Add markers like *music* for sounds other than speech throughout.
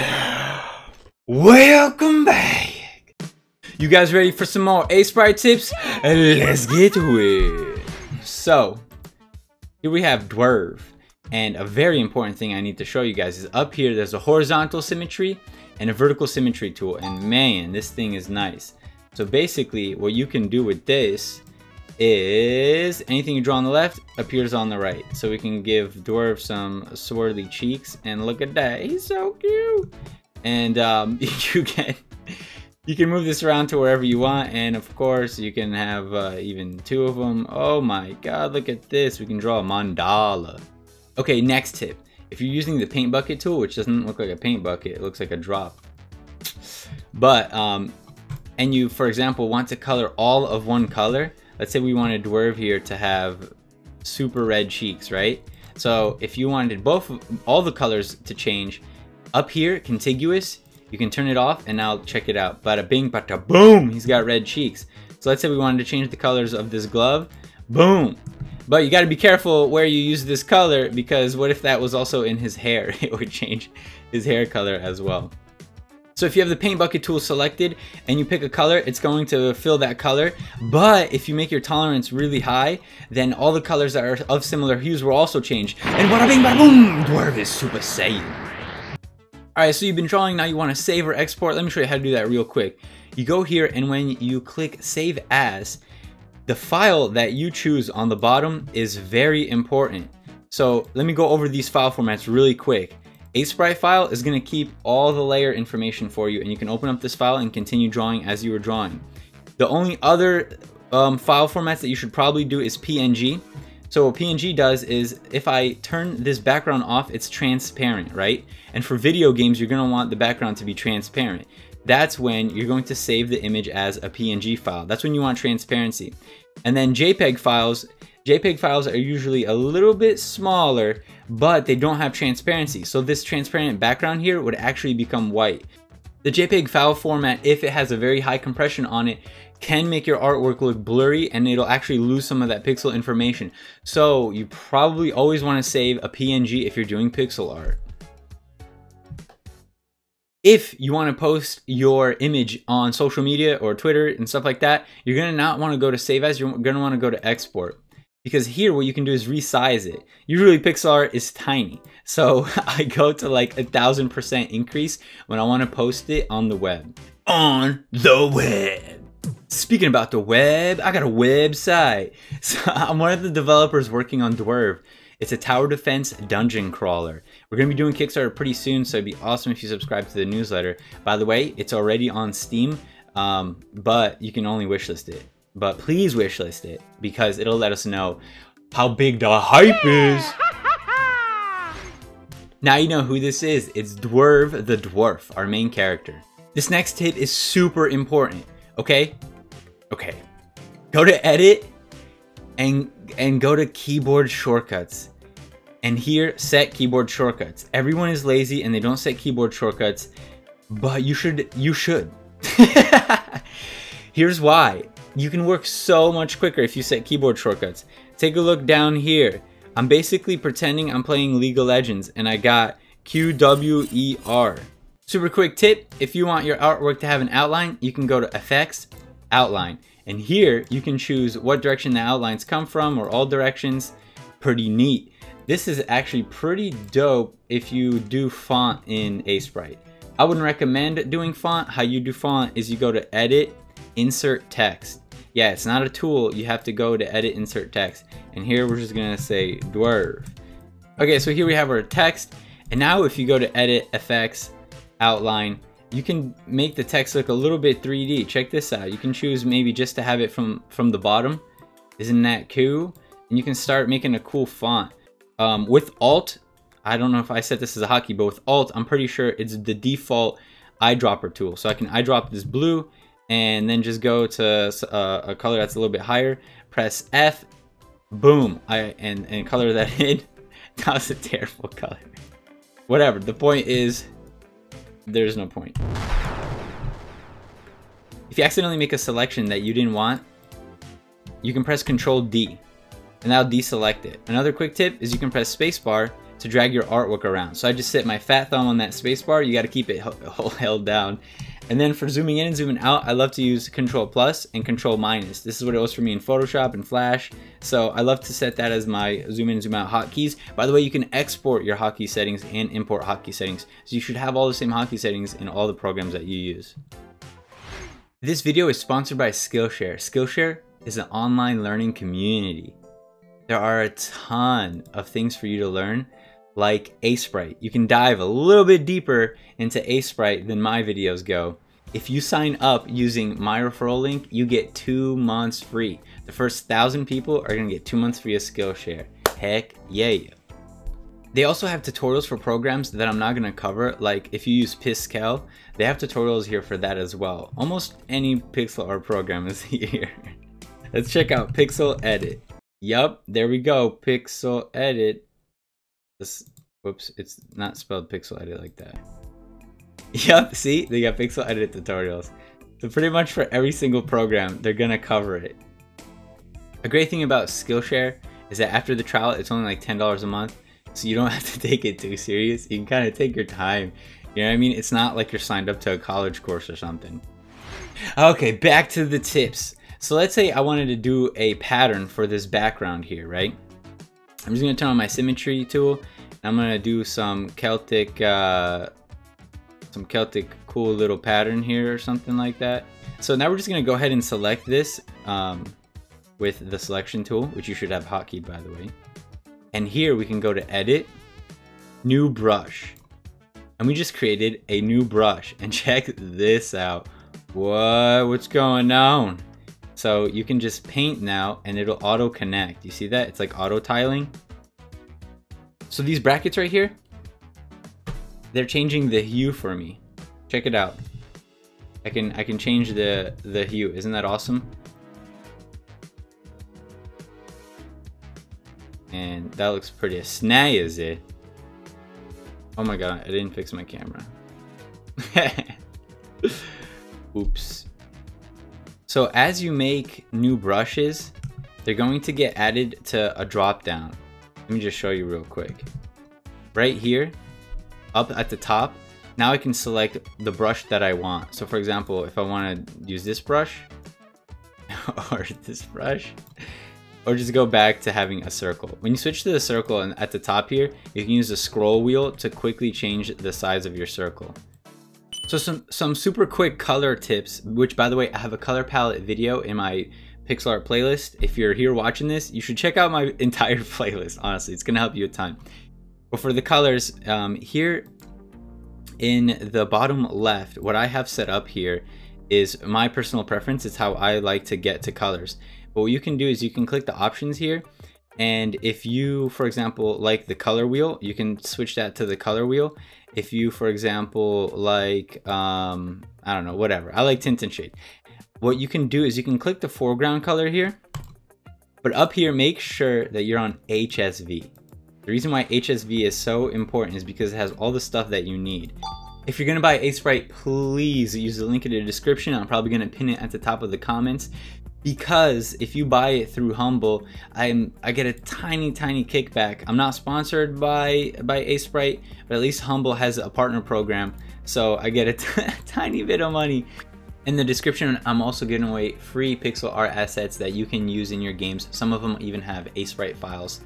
*gasps* Welcome back! You guys ready for some more Aseprite tips? Let's get to it! So, here we have Dwarf. And a very important thing I need to show you guys is up here there's a horizontal symmetry and a vertical symmetry tool. And man, this thing is nice. So basically, what you can do with this is anything you draw on the left appears on the right. So we can give Dwarf some swirly cheeks. And look at that, he's so cute! And um, *laughs* you can you can move this around to wherever you want. And of course, you can have uh, even two of them. Oh my god, look at this. We can draw a mandala. Okay, next tip. If you're using the paint bucket tool, which doesn't look like a paint bucket, it looks like a drop. But, um, and you, for example, want to color all of one color. Let's say we wanted Dwarf here to have super red cheeks, right? So if you wanted both, all the colors to change, up here, contiguous, you can turn it off and now check it out. Bada bing, bada boom, he's got red cheeks. So let's say we wanted to change the colors of this glove, boom, but you got to be careful where you use this color because what if that was also in his hair? *laughs* It would change his hair color as well. So if you have the paint bucket tool selected and you pick a color, it's going to fill that color. But if you make your tolerance really high, then all the colors that are of similar hues will also change. And bada bing bada boom, Dwarf is Super Saiyan. Alright, so you've been drawing, now you want to save or export. Let me show you how to do that real quick. You go here and when you click Save As, the file that you choose on the bottom is very important. So let me go over these file formats really quick. Aseprite file is going to keep all the layer information for you and you can open up this file and continue drawing as you were drawing. The only other um, file formats that you should probably do is PNG. So what PNG does is if I turn this background off, it's transparent, right? And for video games, you're going to want the background to be transparent that's when you're going to save the image as a PNG file. That's when you want transparency. And then JPEG files, JPEG files are usually a little bit smaller, but they don't have transparency. So this transparent background here would actually become white. The JPEG file format, if it has a very high compression on it, can make your artwork look blurry and it'll actually lose some of that pixel information. So you probably always want to save a PNG if you're doing pixel art if you want to post your image on social media or Twitter and stuff like that, you're going to not want to go to save as, you're going to want to go to export. Because here what you can do is resize it. Usually pixel art is tiny. So *laughs* I go to like a thousand percent increase when I want to post it on the web. On the web. Speaking about the web, I got a website. *laughs* So I'm one of the developers working on Dwerve. It's a tower defense dungeon crawler. We're going to be doing Kickstarter pretty soon, so it'd be awesome if you subscribe to the newsletter. By the way, it's already on Steam, um, but you can only wishlist it. But please wishlist it because it'll let us know how big the hype is. *laughs* now you know who this is. It's Dwerve the Dwarf, our main character. This next tip is super important, okay? Okay. Go to edit and and go to keyboard shortcuts. And here, set keyboard shortcuts. Everyone is lazy and they don't set keyboard shortcuts, but you should, you should. *laughs* Here's why. You can work so much quicker if you set keyboard shortcuts. Take a look down here. I'm basically pretending I'm playing League of Legends and I got QWER. Super quick tip, if you want your artwork to have an outline, you can go to Effects, Outline. And here you can choose what direction the outlines come from or all directions. Pretty neat. This is actually pretty dope if you do font in Aseprite. I wouldn't recommend doing font. How you do font is you go to edit, insert text. Yeah, it's not a tool. You have to go to edit, insert text. And here we're just gonna say dwarf. Okay, so here we have our text. And now if you go to edit, effects, outline, you can make the text look a little bit 3D. Check this out. You can choose maybe just to have it from, from the bottom. Isn't that cool? And you can start making a cool font. Um, with Alt, I don't know if I said this as a hotkey, but with Alt, I'm pretty sure it's the default eyedropper tool. So I can eyedrop this blue and then just go to uh, a color that's a little bit higher. Press F, boom, I and, and color that *laughs* in. that was a terrible color. Whatever, the point is there's no point. If you accidentally make a selection that you didn't want, you can press Control D, and that'll deselect it. Another quick tip is you can press spacebar to drag your artwork around. So I just sit my fat thumb on that spacebar. You got to keep it held down. And then for zooming in and zooming out, I love to use Control Plus and Control Minus. This is what it was for me in Photoshop and Flash. So I love to set that as my zoom in and zoom out hotkeys. By the way, you can export your hotkey settings and import hotkey settings. So you should have all the same hotkey settings in all the programs that you use. This video is sponsored by Skillshare. Skillshare is an online learning community. There are a ton of things for you to learn like Aseprite. You can dive a little bit deeper into Aseprite than my videos go. If you sign up using my referral link, you get two months free. The first thousand people are gonna get two months free of Skillshare. Heck yeah. They also have tutorials for programs that I'm not gonna cover, like if you use Piskel, they have tutorials here for that as well. Almost any pixel art program is *laughs* here. Let's check out Pixel Edit. Yup, there we go, Pixel Edit. This, whoops, it's not spelled pixel edit like that. *laughs* Yep, see, they got pixel edit tutorials. So pretty much for every single program, they're gonna cover it. A great thing about Skillshare is that after the trial, it's only like $10 a month. So you don't *laughs* have to take it too serious. You can kind of take your time. You know what I mean? It's not like you're signed up to a college course or something. Okay, back to the tips. So let's say I wanted to do a pattern for this background here, right? I'm just gonna turn on my symmetry tool. I'm gonna do some Celtic, uh, some Celtic cool little pattern here or something like that. So now we're just gonna go ahead and select this um, with the selection tool, which you should have hotkey by the way. And here we can go to edit, new brush. And we just created a new brush and *laughs* check this out. What, what's going on? So you can just paint now and it'll auto connect. You see that? It's like auto tiling. So these brackets right here, they're changing the hue for me. Check it out. I can I can change the the hue. Isn't that awesome? And that looks pretty snazzy. Is it? Oh my god, I didn't fix my camera. *laughs* Oops. So as you make new brushes, they're going to get added to a drop down. Let me just show you real quick. Right here, up at the top, now I can select the brush that I want. So for example, if I want to use this brush, *laughs* or this brush, or just go back to having a circle. When you switch to the circle and at the top here, you can use the scroll wheel to quickly change the size of your circle. So some, some super quick color tips, which by the way, I have a color palette video in my pixel art playlist. If you're here watching this, you should check out my *laughs* entire playlist, honestly. It's gonna help you a ton. But for the colors, um, here in the bottom left, what I have set up here is my personal preference. It's how I like to get to colors. But what you can do is you can click the options here and if you, for example, like the color wheel, you can switch that to the color wheel. If you, for example, like, um, I don't know, whatever. I like tint and shade. What you can do is you can click the foreground color here, but up here, make sure that you're on HSV. The reason why HSV is so important is because it has all the stuff that you need. If you're gonna buy Aseprite, please use the link in the description. I'm probably gonna pin it at the top of the comments because if you buy it through Humble, I'm I get a tiny tiny kickback. I'm not sponsored by by Aseprite, but at least Humble has a partner program, so I get a *laughs* tiny bit of money. In the description, I'm also giving away free pixel art assets that you can use in your games. Some of them even have Aseprite files.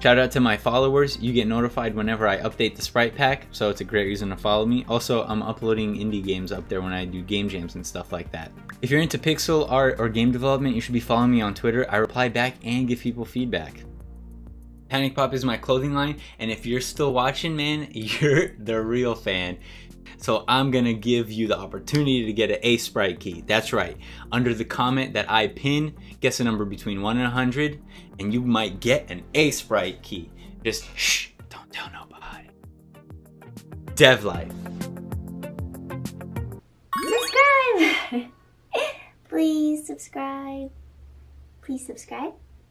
Shout out to my followers. You get notified whenever I update the sprite pack, so it's a great reason to follow me. Also, I'm uploading indie games up there when I do game jams and stuff like that. If you're into pixel art or game development, you should be following me on Twitter. I reply back and give people feedback. Panic Pop is my clothing line, and if you're still watching, man, *laughs* you're the real fan. So I'm gonna give you the opportunity to get an Aseprite key. That's right. Under the comment that I pin, guess a number between 1 and 100, and you might get an Aseprite key. Just shh, don't tell nobody. Dev life. Please subscribe. Please subscribe.